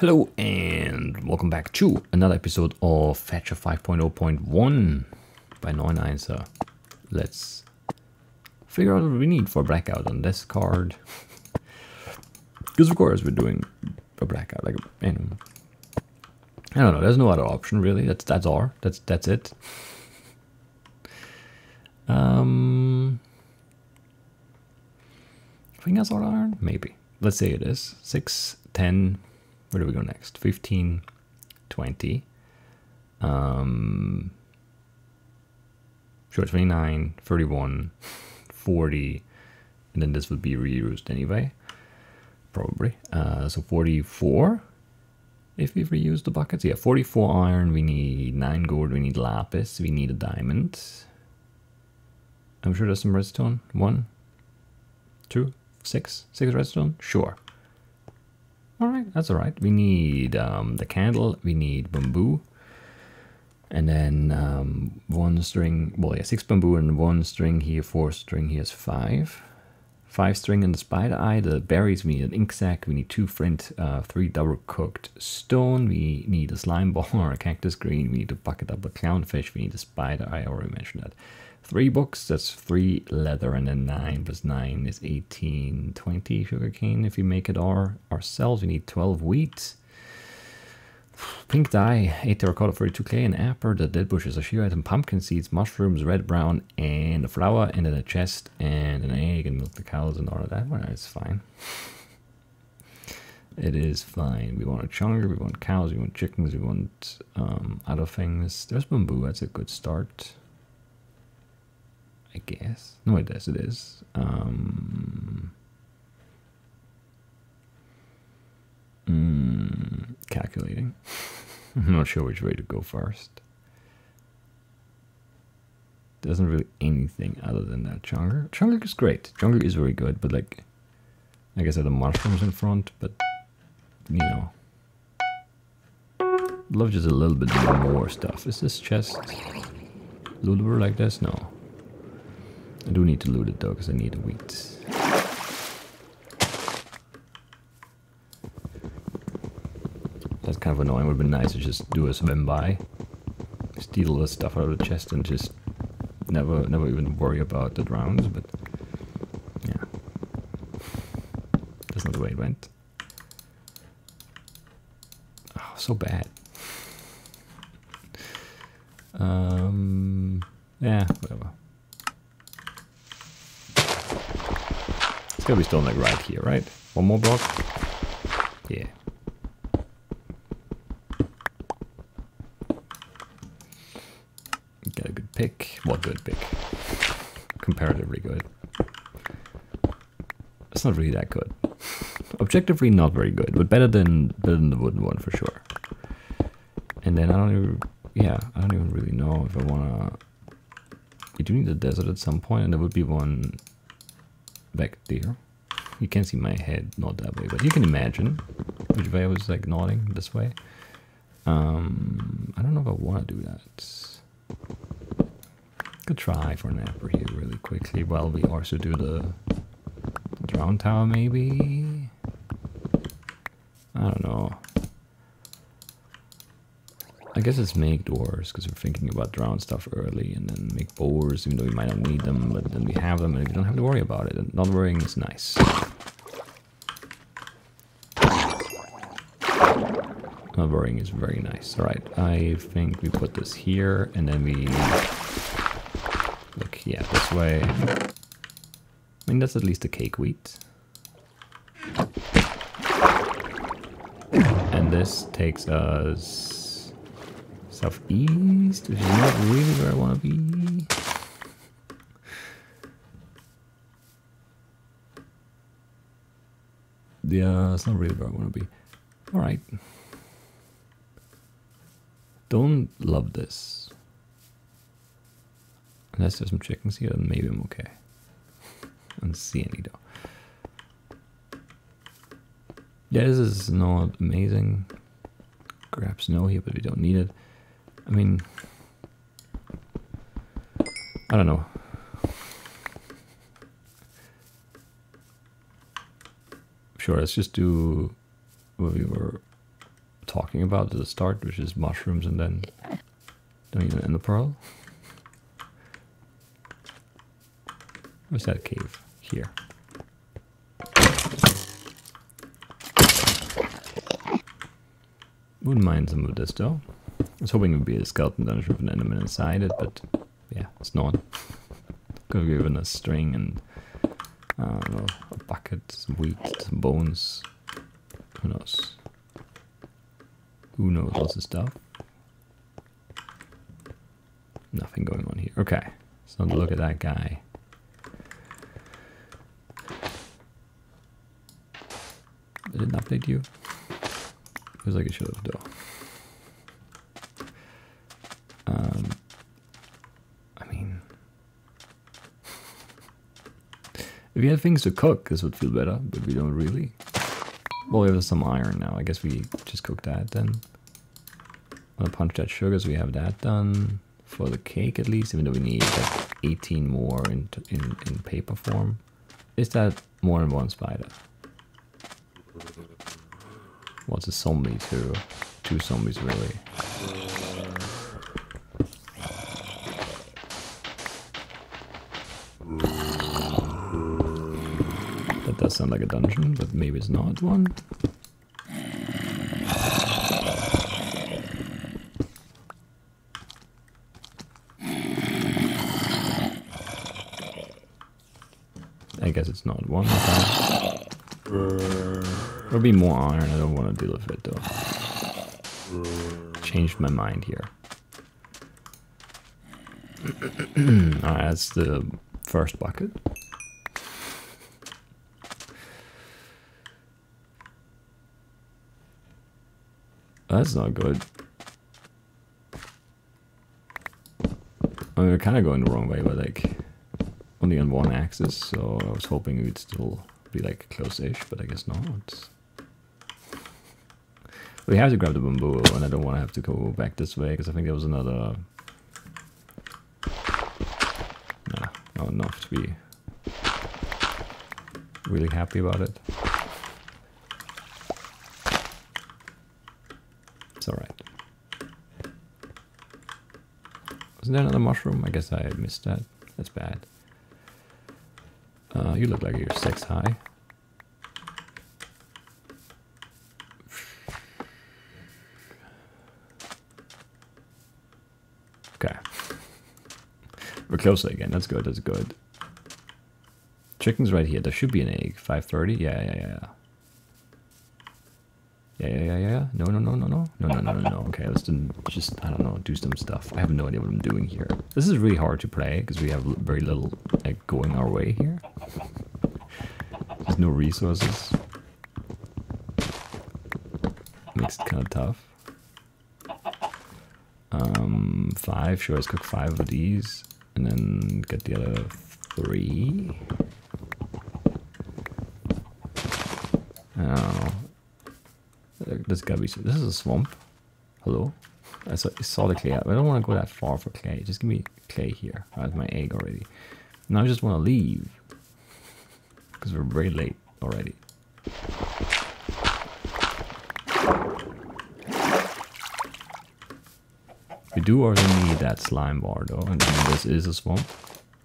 Hello and welcome back to another episode of Fetchr 5.0.1 by NeunEinser. So let's figure out what we need for blackout on this card. Because of course we're doing a blackout, like you know, I don't know, there's no other option really. That's that's all. That's that's it. Um I think that's all iron? Maybe. Let's say it is. 6, 10, where do we go next? 15, 20. Um, sure, 29, 31, 40, and then this would be reused anyway, probably. Uh, so 44, if we reuse the buckets. Yeah, 44 iron, we need 9 gold, we need lapis, we need a diamond. I'm sure there's some redstone. One, two, six, six redstone? Sure. All right, that's all right. We need um, the candle, we need bamboo, and then um, one string, well, yeah, six bamboo and one string here, four string here's five. Five string and the spider eye, the berries, we need an ink sac, we need two flint, uh, three double cooked stone, we need a slime ball or a cactus green, we need a bucket up a clownfish, we need a spider eye, I already mentioned that. Three books, that's three leather, and then nine plus nine is 18, 20 sugarcane. If we make it our, ourselves, we need 12 wheat. Pink dye, 8 terracotta, 42 clay, an apple, the dead bushes, a sheer item, pumpkin seeds, mushrooms, red, brown, and a flower, and then a chest, and an egg, and milk the cows, and all of that. Well, it's fine. It is fine. We want a chunger, we want cows, we want chickens, we want um, other things. There's bamboo, that's a good start. I guess. No, it does. It is. Um, mm, calculating. I'm not sure which way to go first. Doesn't really anything other than that. Chunger. Chunger is great. Chunger is very good, but like, like I said, the mushrooms in front, but you know. Love just a little bit more stuff. Is this chest lootable like this? No. I do need to loot it though, because I need the wheat. That's kind of annoying. Would have been nice to just do a swim by, steal the stuff out of the chest, and just never, never even worry about the drowns. But yeah, that's not the way it went. Oh, so bad. Um, yeah, whatever. Gotta be stone like right here, right? One more block? Yeah. Got a good pick. Well, good pick. Comparatively good. It's not really that good. Objectively not very good, but better than better than the wooden one for sure. And then I don't even yeah, I don't even really know if I wanna you do need a desert at some point and there would be one back there. You can't see my head, not that way, but you can imagine which way I was like nodding this way. Um, I don't know if I want to do that. Could try for an apple here really quickly while we also do the drown tower maybe. I don't know. I guess it's make doors because we're thinking about drown stuff early and then make boars even though we might not need them, but then we have them and we don't have to worry about it. And not worrying is nice. Not worrying is very nice. Alright, I think we put this here and then we look, yeah, this way. I mean, that's at least a cake wheat. And this takes us Southeast, which is not really where I want to be. Yeah, it's not really where I want to be. Alright. Don't love this. Unless there's some chickens here, then maybe I'm okay. I don't see any though. Yeah, this is not amazing. Grab snow here, but we don't need it. I mean, I don't know. Sure, let's just do what we were talking about at the start, which is mushrooms and then doing an ender pearl. Where's that cave? Here. Wouldn't mind some of this though. I was hoping it would be a skeleton dungeon with an enderman inside it, but yeah, it's not. Could have given a string and know, a bucket, some wheat, some bones. Who knows? Who knows lots of stuff? Nothing going on here. Okay, so look at that guy. I didn't update you? Feels like it should have though. Um, I mean, if we had things to cook, this would feel better, but we don't really. Well, we have some iron now. I guess we just cook that then. I'm gonna punch that sugar, so we have that done for the cake at least, even though we need like 18 more in, in, in paper form. Is that more than one spider? What's a zombie too? Two zombies really. Sound like a dungeon, but maybe it's not one. I guess it's not one. There'll be more iron. I don't want to deal with it though. Changed my mind here. Alright, that's the first bucket. That's not good. I mean, we're kind of going the wrong way, but like only on one axis, so I was hoping would still be like close-ish, but I guess not. We have to grab the bamboo, and I don't want to have to go back this way because I think there was another. No, not enough to be really happy about it. It's alright. Wasn't there another mushroom? I guess I missed that. That's bad. Uh, you look like you're six high. Okay. We're closer again. That's good. That's good. Chicken's right here. There should be an egg. 530? Yeah, yeah, yeah. Yeah, yeah, yeah, yeah. No, no, no, no, no. No, no, no, no, no. Okay, let's just, I don't know, do some stuff. I have no idea what I'm doing here. This is really hard to play because we have very little like, going our way here. There's no resources. Makes it kind of tough. Um, five. Sure, let's cook five of these. And then get the other three. Know. There's gotta be some. This is a swamp. Hello? I saw, I saw the clay. I don't want to go that far for clay. Just give me clay here. I have my egg already. Now I just want to leave. Because we're very late already. We do also need that slime bar though. And this is a swamp.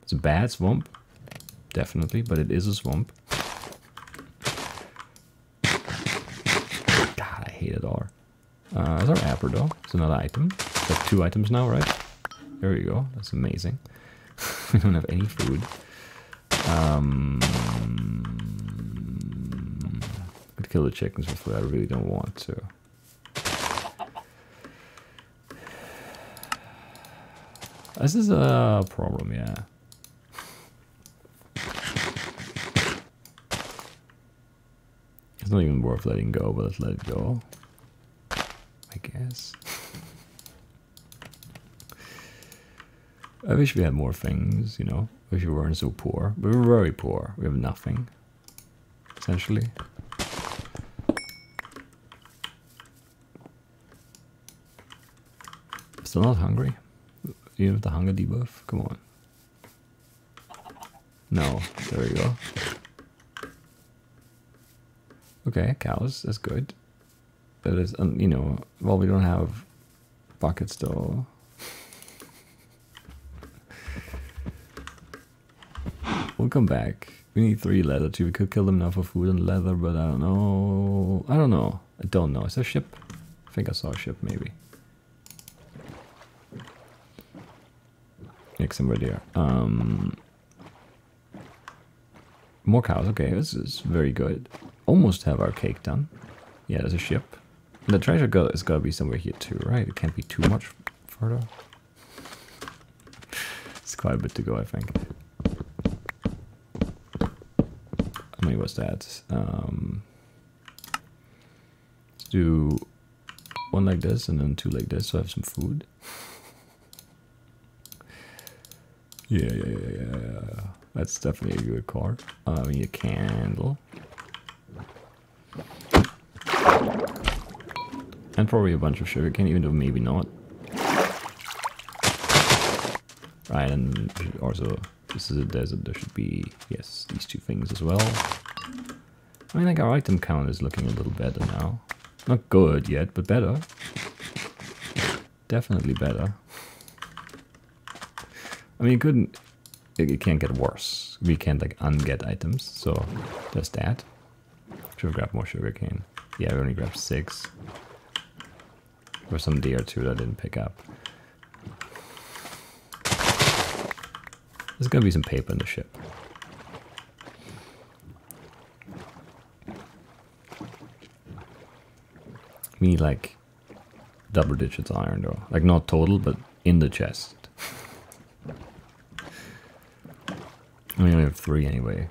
It's a bad swamp. Definitely, but it is a swamp. Hate it R. Uh, it's our though. It's another item. We have two items now, right? There we go. That's amazing. we don't have any food. Um, could kill the chickens with food. I really don't want to. This is a problem, yeah. Not even worth letting go, but let's let it go. I guess. I wish we had more things, you know. I wish we weren't so poor. We were very poor. We have nothing, essentially. Still not hungry? You have the hunger debuff? Come on. No, there we go. Okay, cows, that's good. that is, um, you know, well, we don't have buckets though. we'll come back. We need three leather too. We could kill them now for food and leather, but I don't know. I don't know. I don't know. Is there a ship? I think I saw a ship, maybe. Yeah, somewhere there. Um, more cows. Okay, this is very good. Almost have our cake done. Yeah, there's a ship. The treasure go has got to be somewhere here too, right? It can't be too much further. It's quite a bit to go, I think. How many was that? Um, let's do one like this and then two like this, so I have some food. yeah, yeah, yeah, yeah, yeah. That's definitely a good card. Uh, we need a candle. And probably a bunch of sugar cane, even though maybe not. Right, and also, this is a desert, there should be, yes, these two things as well. I mean, like, our item count is looking a little better now. Not good yet, but better. Definitely better. I mean, it couldn't, it, it can't get worse. We can't, like, unget items, so there's that. Should have grabbed more sugar cane. Yeah, we only grabbed six. Or some deer too that I didn't pick up. There's gonna be some paper in the ship. Need like double digits iron though. Like not total, but in the chest. We only have three anyway.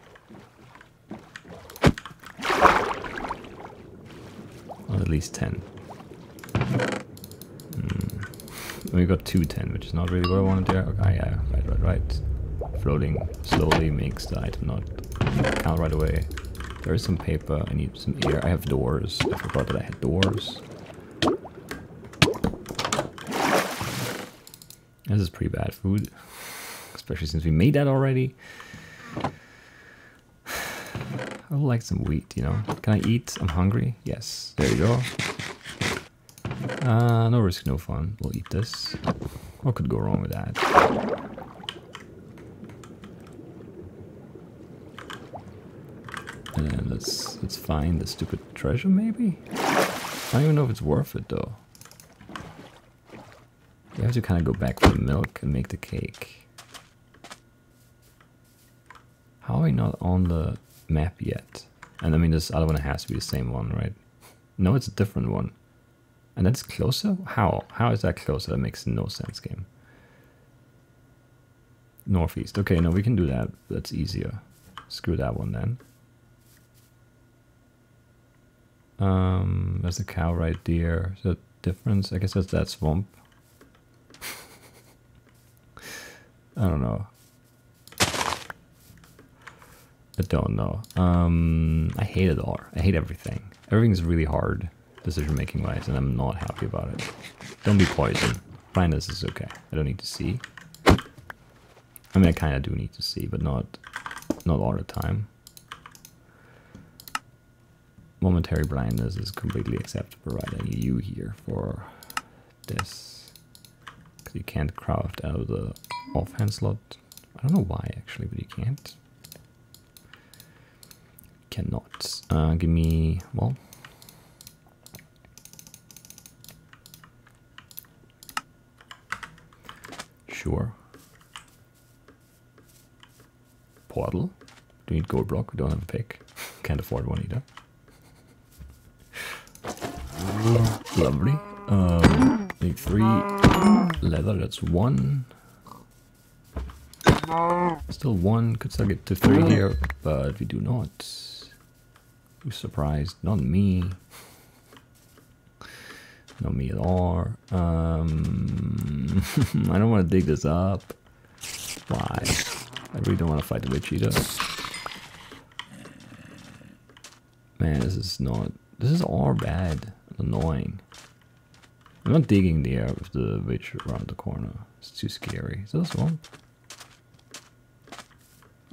At least ten. We got 210, which is not really what I wanted there. Okay, yeah, right, right, right. Floating slowly makes the item not count right away. There is some paper. I need some air. I have doors. I forgot that I had doors. This is pretty bad food. Especially since we made that already. I would like some wheat, you know. Can I eat? I'm hungry. Yes. There you go. Uh, no risk, no fun. We'll eat this. What could go wrong with that? And let's let's find the stupid treasure, maybe. I don't even know if it's worth it though. You have to kind of go back for the milk and make the cake. How are we not on the map yet? And I mean, this other one has to be the same one, right? No, it's a different one. And that's closer? How? How is that closer? That makes no sense, game. Northeast. Okay, no, we can do that. That's easier. Screw that one then. Um, there's a cow right there. Is that difference? I guess that's that swamp. I don't know. I don't know. Um, I hate it all. I hate everything. Everything's really hard decision making wise, and I'm not happy about it. Don't be poisoned. Blindness is okay. I don't need to see. I mean, I kind of do need to see, but not, not all the time. Momentary blindness is completely acceptable, right? I need you here for this. Because you can't craft out of the offhand slot. I don't know why, actually, but you can't. Cannot. Uh, give me, well, Sure. Portal. Do we need gold block? We don't have a pick. Can't afford one either. Lovely. Um, need three leather. That's one. Still one. Could still get to three here, but we do not. Who's surprised? Not me. Not me at all. Um, I don't want to dig this up. Why? I really don't want to fight the witch eater. Man, this is not... This is all bad. Annoying. I'm not digging the air with the witch around the corner. It's too scary. Is this swamp?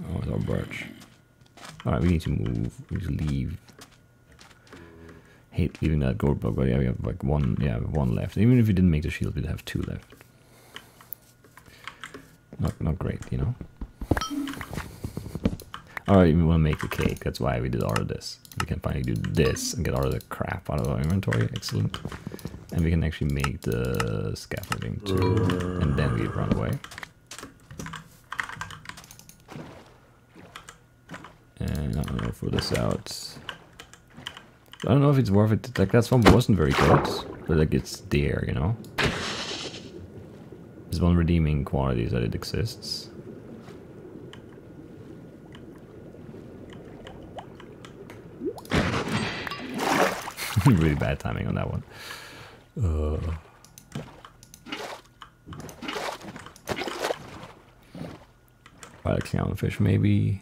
Oh, it's our birch. Alright, we need to move. We need to leave hate leaving that gold block, but yeah, we have like one, yeah, one left. Even if we didn't make the shield, we'd have two left. Not, not great, you know. Alright, we want to make the cake. That's why we did all of this. We can finally do this and get all of the crap out of our inventory. Excellent. And we can actually make the scaffolding too. And then we run away. And I don't know, throw this out. I don't know if it's worth it. Like, that swamp wasn't very good. But, like, it's there, you know? It's one redeeming quality that it exists. really bad timing on that one. Uh. Right, clownfish maybe.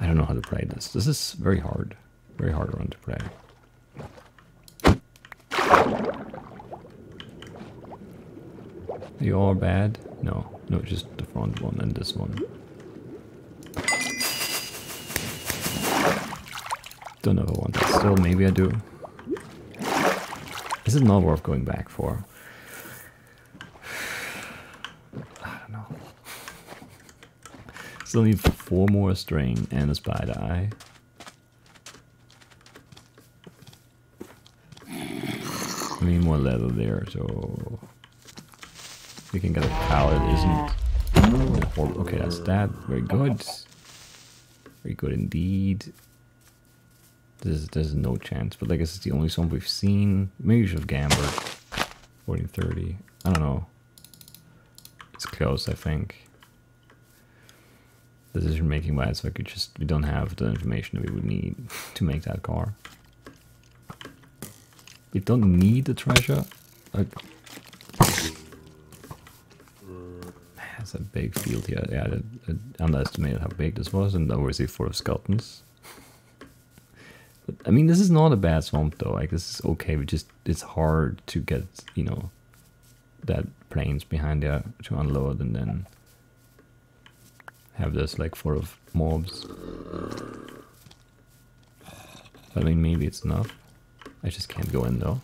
I don't know how to play this. This is very hard. Very hard run to play. You all bad? No, no, just the front one and this one. Don't know if I want that still, maybe I do. Is not worth going back for. I don't know. Still need four more string and a spider eye. I need more leather there, so we can get a cow that isn't. Oh, okay, that's that. Very good. Very good indeed. There's, there's no chance, but like this it's the only song we've seen. Maybe you should have gambled. 40 30. I don't know. It's close, I think. Decision making wise, like we just we don't have the information that we would need to make that car. We don't need the treasure. Like it's a big field here. Yeah, underestimated how big this was, and obviously full of skeletons. But, I mean, this is not a bad swamp though. Like this is okay. We just it's hard to get you know that planes behind there to unload and then have this like full of mobs. I mean, maybe it's enough. I just can't go in though.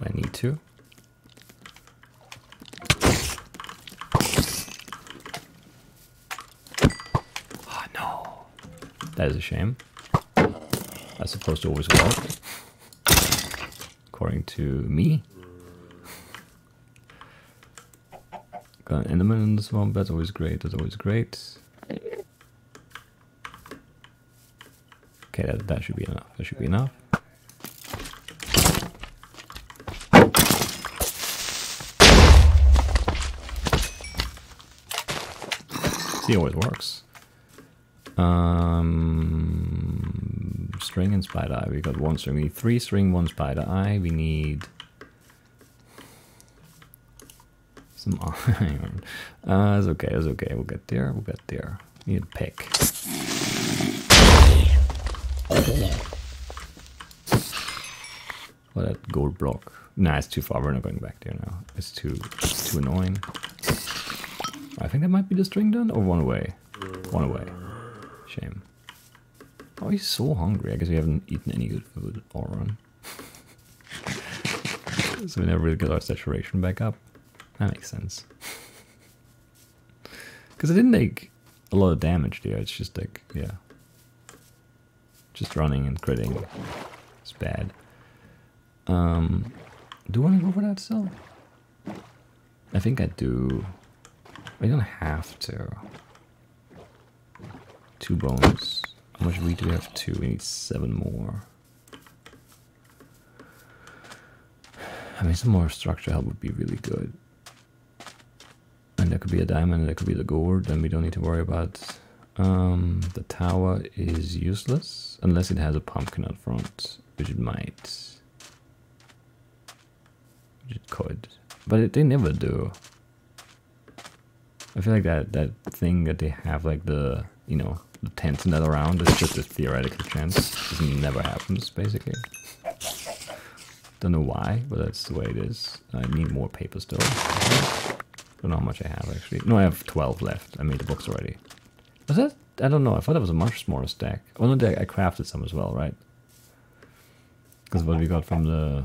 I need to. Oh no. That is a shame. That's supposed to always work. According to me. Got an enderman in the swamp, that's always great, that's always great. Okay, that, that should be enough. That should be enough. See, it always works. Um, string and spider eye. We got one string. We need three string, one spider eye. We need some iron. Uh, it's okay. It's okay. We'll get there. We'll get there. Need a pick. Well, that gold block. Nah, it's too far. We're not going back there now. It's too, it's too annoying. I think that might be the string done, or one away. One away. Shame. Oh, he's so hungry. I guess we haven't eaten any good food all run. so we never really get our saturation back up. That makes sense. Because it didn't take a lot of damage there. It's just like, yeah. Just running and critting. It's bad. Um, do I want to go for that still? I think I do. I don't have to. Two bones. How much wheat do we have? Two. We need seven more. I mean, some more structure help would be really good. Could be a diamond, there could be the gold, then we don't need to worry about. Um, the tower is useless, unless it has a pumpkin out front, which it might. Which it could. But it, they never do. I feel like that, that thing that they have, like the, you know, the tents and that around is just a theoretical chance. This never happens, basically. Don't know why, but that's the way it is. I need more paper still. Don't know how much I have actually. No, I have 12 left. I made the books already. Was that? I don't know. I thought that was a much smaller stack. Oh no, I crafted some as well, right? Because what we got from the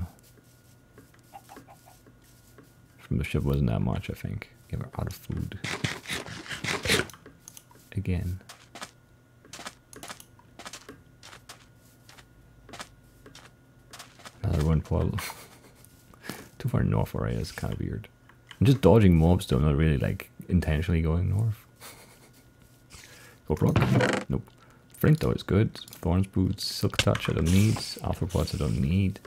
from the ship wasn't that much, I think. Yeah, out of food. Again. Another one portal. Too far north already is kind of weird. I'm just dodging mobs though, I'm not really like intentionally going north. Gold rock? Nope. Flint though is good. Thorns boots, silk touch I don't need. Alpha Arthropods I don't need.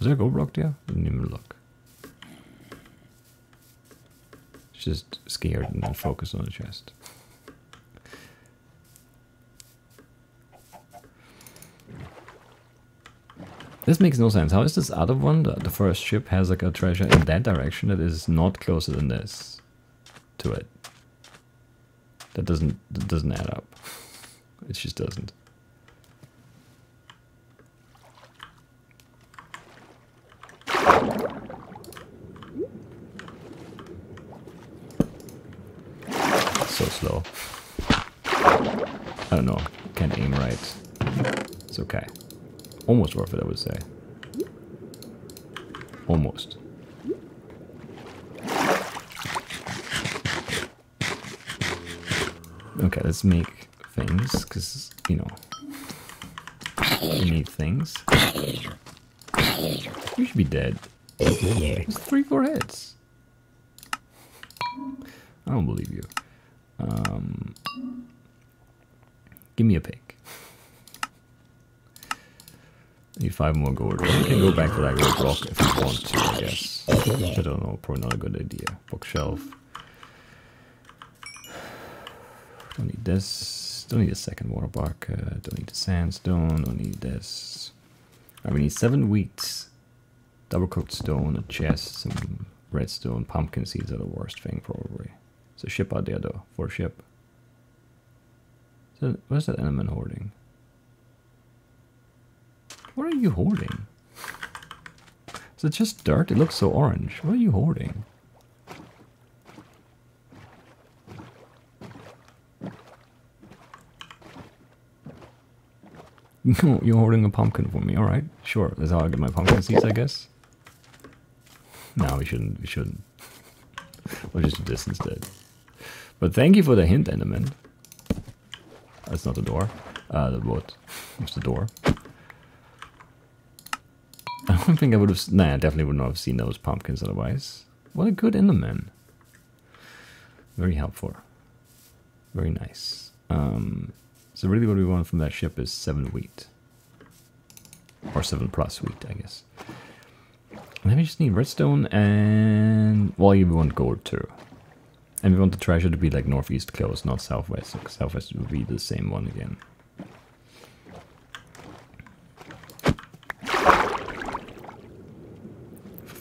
Is there a gold rock there? I didn't even look. Just scared and not focused on the chest. This makes no sense. How is this other one, the, first ship, has like a treasure in that direction that is not closer than this to it? That doesn't that doesn't add up. It just doesn't. So slow. I don't know. Can't aim right. It's okay. Almost worth it, I would say. Almost. Okay, let's make things, because, you know, we need things. You should be dead. It's three, four heads. I don't believe you. Um, give me a Need five more gold. We can go back to that gold rock if you want to, I guess. I don't know, probably not a good idea. Bookshelf. Don't need this. Don't need a second water bucket. Uh, don't need the sandstone. Don't need this. Right, we need seven wheat. Double cooked stone, a chest, some redstone, pumpkin seeds are the worst thing probably. There's a ship out there though, for a ship. Is that element hoarding? What are you hoarding? Is it just dirt? It looks so orange. What are you hoarding? You're holding a pumpkin for me, alright. Sure, that's how I get my pumpkin seeds, I guess. No, we shouldn't, we shouldn't. We'll just this instead. But thank you for the hint, Enderman. That's not the door. Uh, the what? It's the door? Don't think I would have... Nah, I definitely would not have seen those pumpkins otherwise. What a good Enderman. Very helpful. Very nice. Um, so really what we want from that ship is 7 wheat. Or 7 plus wheat, I guess. And then we just need redstone and... Well, you want gold too. And we want the treasure to be like northeast close, not southwest. So southwest would be the same one again.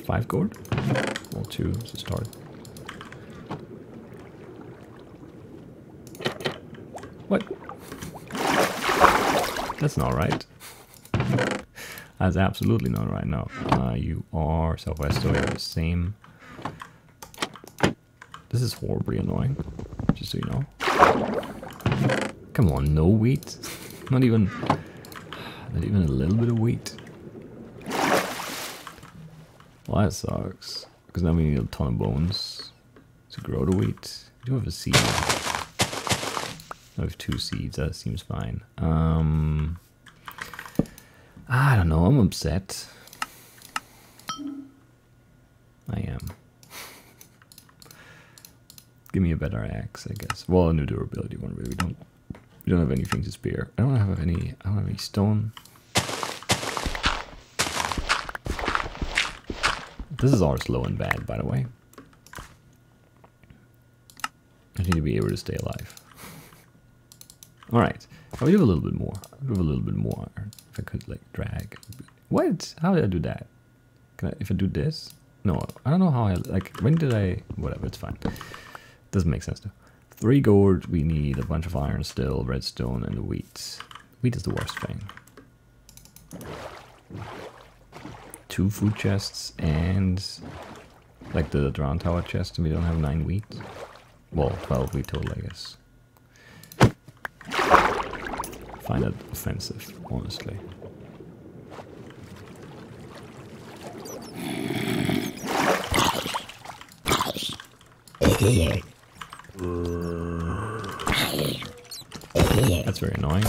Five gold? Well, two to start. What? That's not right. That's absolutely not right now. Uh, you are southwest, so have the same. This is horribly annoying, just so you know. Come on, no wheat? Not even, not even a little bit of wheat. That sucks. Because now we need a ton of bones to grow the wheat. We do have a seed. I have two seeds. That seems fine. Um, I don't know. I'm upset. I am. Give me a better axe, I guess. Well, a new durability one. Really, we don't. We don't have anything to spare. I don't have any. I don't have any stone. This is all slow and bad, by the way. I need to be able to stay alive. Alright. I'll oh, do a little bit more. I'll do a little bit more. If I could, like, drag. What? How did I do that? Can I, if I do this? No, I don't know how I, like, when did I, whatever, it's fine. Doesn't make sense though. Three gold, we need a bunch of iron still, redstone, and wheat. Wheat is the worst thing. Two food chests and like the drown tower chest, and we don't have nine wheat. Well, twelve wheat total, I guess. Find that offensive, honestly. That's very annoying.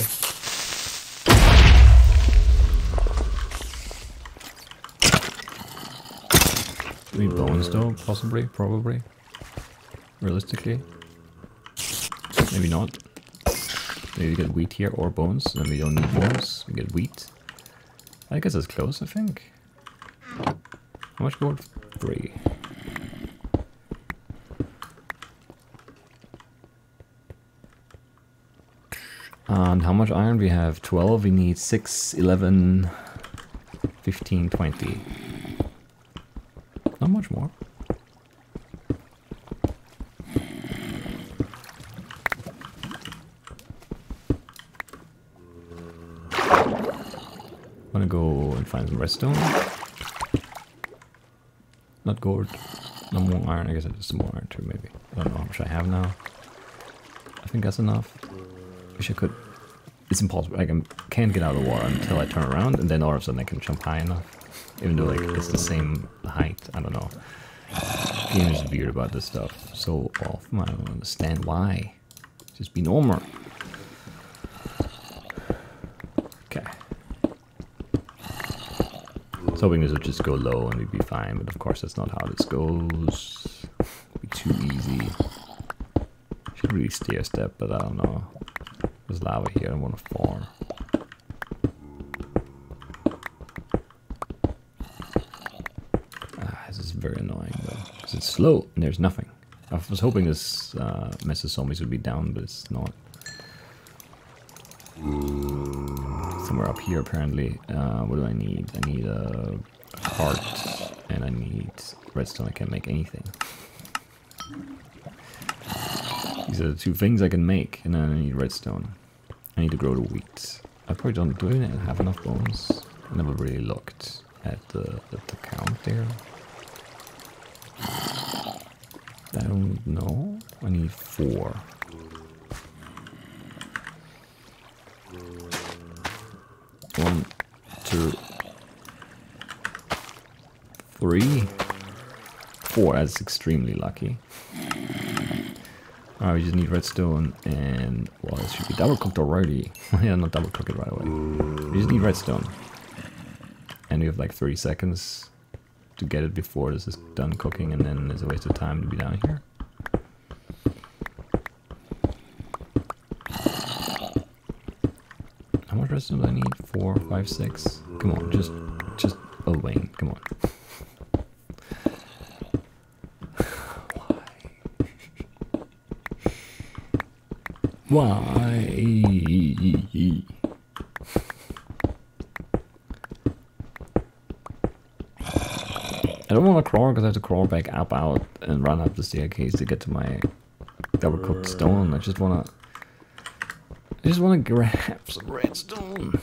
Need bones though, possibly, probably. Realistically. Maybe not. Maybe we get wheat here or bones, then we don't need bones, we get wheat. I guess that's close, I think. How much gold? Three. And how much iron we have? 12, we need 6, 11, 15, 20. Much more. I'm gonna go and find some redstone. Not gold. No more iron. I guess it's some more iron too, maybe. I don't know how much I have now. I think that's enough. Wish I could. It's impossible. I can, can't get out of the water until I turn around, and then all of a sudden I can jump high enough. Even though like it's the same height. I don't know. Game is weird about this stuff. So often I don't understand why. Just be normal. Okay. I was hoping this would just go low and we'd be fine, but of course that's not how this goes. Be too easy. Should really steer step, but I don't know. There's lava here, I want to farm. Ah, this is very annoying though, because it's slow and there's nothing. I was hoping this uh, mess of zombies would be down, but it's not. Somewhere up here apparently. Uh, what do I need? I need a heart and I need redstone. I can't make anything. These are the two things I can make, and then I need redstone. I need to grow the wheat. I probably don't do it. And have enough bones. I never really looked at the, at the count there. I Um, don't know. I need four. One, two, three, four. That's extremely lucky. Alright, we just need redstone and, well, it should be double cooked already. yeah, not double cook it right away. We just need redstone. And we have like 30 seconds to get it before this is done cooking and then it's a waste of time to be down here. How much redstone do I need? Four, five, six? Come on, just, just, oh Wayne, come on. Why? Why? I don't want to crawl because I have to crawl back up out and run up the staircase to get to my double cooked stone. I just want to. I just want to grab some redstone.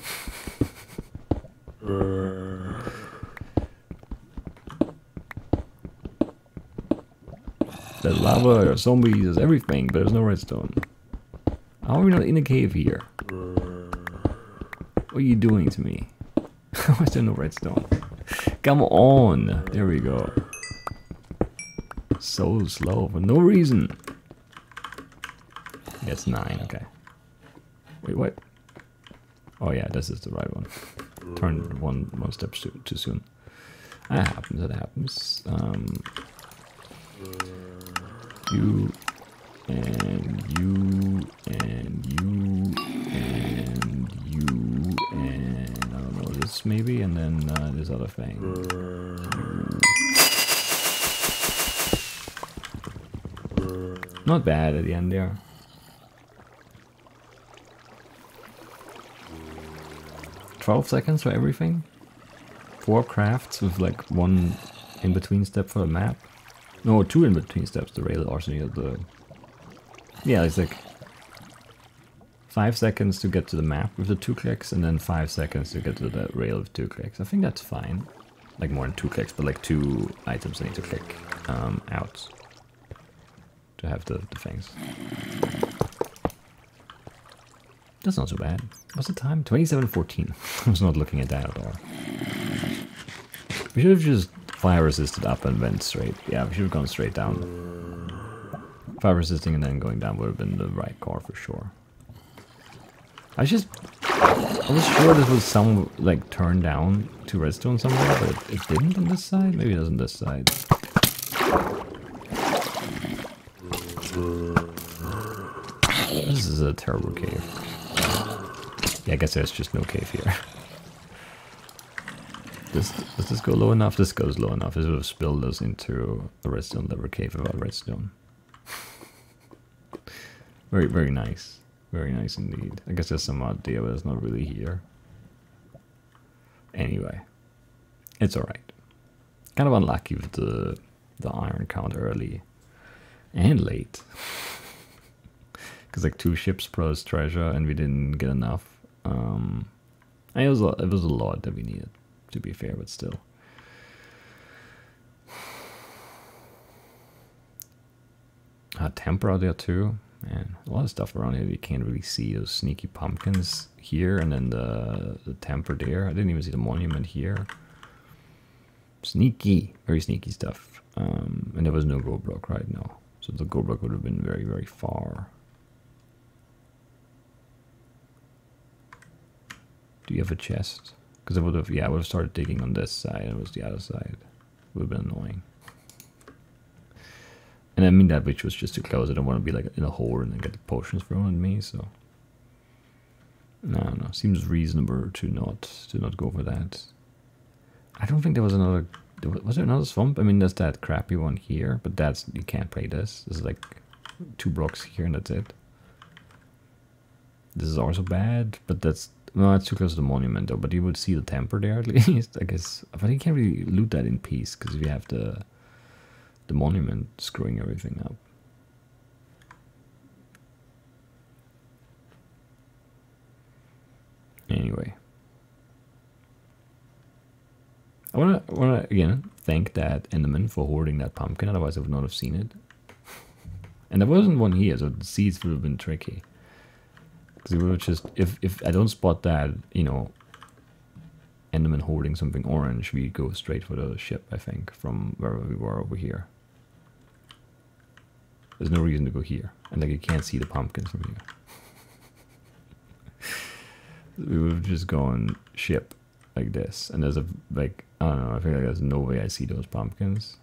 There's lava, there's zombies, there's everything, but there's no redstone. How are we not in a cave here? What are you doing to me? Why is there no redstone? Come on! There we go. So slow for no reason. That's nine, okay. Wait, what? Oh yeah, this is the right one. Turn one one step too, soon. That happens, that happens. Um, you and you and you and you and Maybe and then uh, this other thing. Not bad at the end there. Twelve seconds for everything. Four crafts with like one in between step for the map. No, two in between steps. The rail arsenal, the yeah, it's like five seconds to get to the map with the two clicks, and then five seconds to get to the rail with two clicks. I think that's fine. like more than two clicks, but like two items I need to click um, out to have the, the things. That's not so bad. What's the time? 27.14. I was not looking at that at all. We should have just fire resisted up and went straight. Yeah, we should have gone straight down. Fire resisting and then going down would have been the right car for sure. I just I was sure this was some like turn down to redstone somewhere, but it, didn't on this side. Maybe it does on this side. This is a terrible cave. Yeah, I guess there's just no cave here. This, does this go low enough? This goes low enough. This have spilled us into a redstone lever cave without redstone. very, very nice. Very nice indeed. I guess there's some idea, but it's not really here. Anyway, it's alright. Kind of unlucky with the the iron count early and late. Because like two ships plus treasure and we didn't get enough. Um, it was a, it was a lot that we needed, to be fair, but still. Uh, temple there too. Man, a lot of stuff around here you can't really see. Those sneaky pumpkins here and then the, the temple there. I didn't even see the monument here. Sneaky, very sneaky stuff. Um, and there was no gold right now. So the gold would have been very, very far. Do you have a chest? Because I would have, yeah, I would have started digging on this side. and It was the other side. Would have been annoying. And I mean that which was just too close. I don't want to be like in a hole and then get the potions thrown at me. So no, no, seems reasonable to not to not go for that. I don't think there was another. Was there another swamp? I mean, there's that crappy one here, but that's you can't play this. Is like two blocks here and that's it. This is also bad, but that's no, it's too close to the monument though. But you would see the temple there at least, I guess. But you can't really loot that in peace because if you have the the monument screwing everything up. Anyway. I wanna wanna again thank that Enderman for hoarding that pumpkin, otherwise I would not have seen it. And there wasn't one here, so the seeds would have been tricky. Because it would have just if if I don't spot that, you know, Enderman holding something orange, we go straight for the ship, I think, from wherever we were over here. There's no reason to go here. And like you can't see the pumpkins from here. we would have just gone ship like this. And there's a like I don't know, I feel like there's no way I see those pumpkins.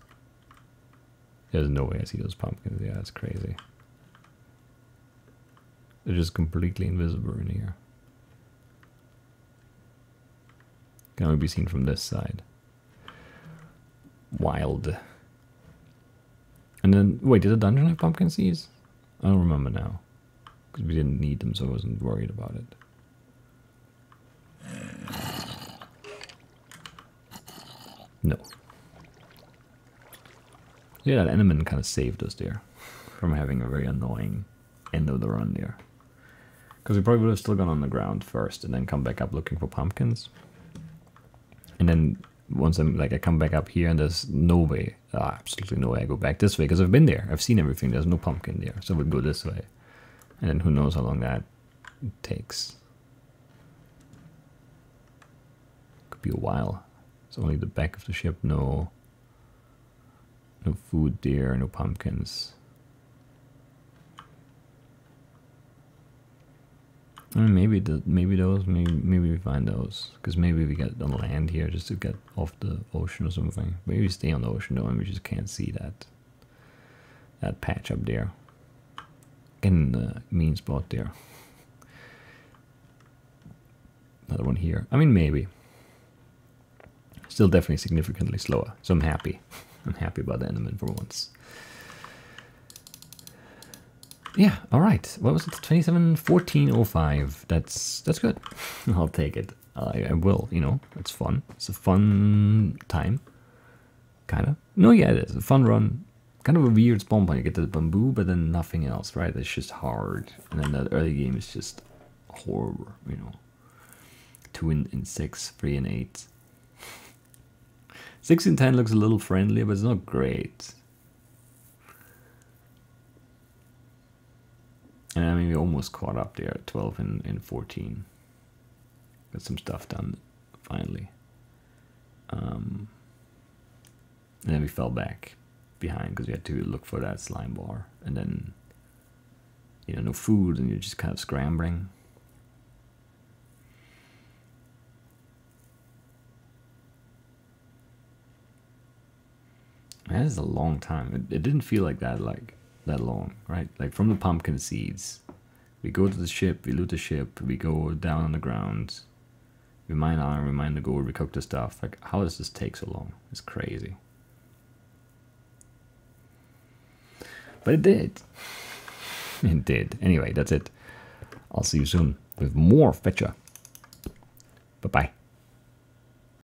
There's no way I see those pumpkins. Yeah, that's crazy. They're just completely invisible in here. Can only be seen from this side. Wild. And then, wait, did the dungeon have pumpkin seeds? I don't remember now. Because we didn't need them, so I wasn't worried about it. No. Yeah, that Enderman kind of saved us there from having a very annoying end of the run there. Because we probably would have still gone on the ground first and then come back up looking for pumpkins. And then once I'm like I come back up here and there's no way, ah, absolutely no way I go back this way because I've been there. I've seen everything. There's no pumpkin there, so we'll go this way, and then who knows how long that takes. Could be a while. It's only the back of the ship. No. No food there. No pumpkins. Maybe the maybe those maybe maybe we find those because maybe we get on land here just to get off the ocean or something. Maybe we stay on the ocean though and we just can't see that that patch up there. In the mean spot there. Another one here. I mean maybe. Still definitely significantly slower. So I'm happy. I'm happy about the Enderman for once. Yeah, all right. What was it? 27, 1405. That's that's good. I'll take it. I, I will. You know, it's fun. It's a fun time. Kind of. No, yeah, it is a fun run. Kind of a weird spawn point. You get the bamboo, but then nothing else, right? It's just hard. And then the early game is just horror. You know, two and, in six, three and eight. Six and ten looks a little friendly, but it's not great. And I mean, we almost caught up there at 12 and, and 14. Got some stuff done finally. Um, and then we fell back behind because we had to look for that slime ball. And then, you know, no food, and you're just kind of scrambling. That is a long time. It, it didn't feel like that, like that long, right? Like from the pumpkin seeds, we go to the ship, we loot the ship, we go down on the ground, we mine iron, we mine the gold, we cook the stuff. Like, how does this take so long? It's crazy. But it did. It did. Anyway, that's it. I'll see you soon with more Fetchr. Bye bye.